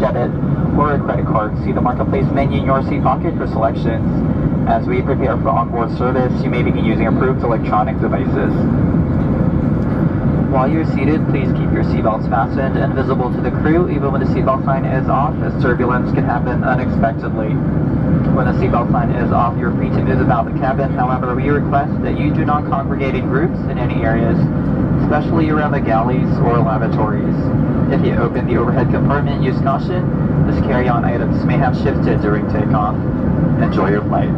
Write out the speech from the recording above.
debit or a credit card. See the Marketplace menu in your seat pocket for selections. As we prepare for onboard service, you may begin using approved electronic devices. While you're seated, please keep your seatbelts fastened and visible to the crew even when the seatbelt sign is off, as turbulence can happen unexpectedly. When the seatbelt sign is off, you're free to move about the cabin. However, we request that you do not congregate in groups in any areas, especially around the galleys or lavatories. If you open the overhead compartment, use caution, as carry-on items may have shifted during takeoff. Enjoy your flight.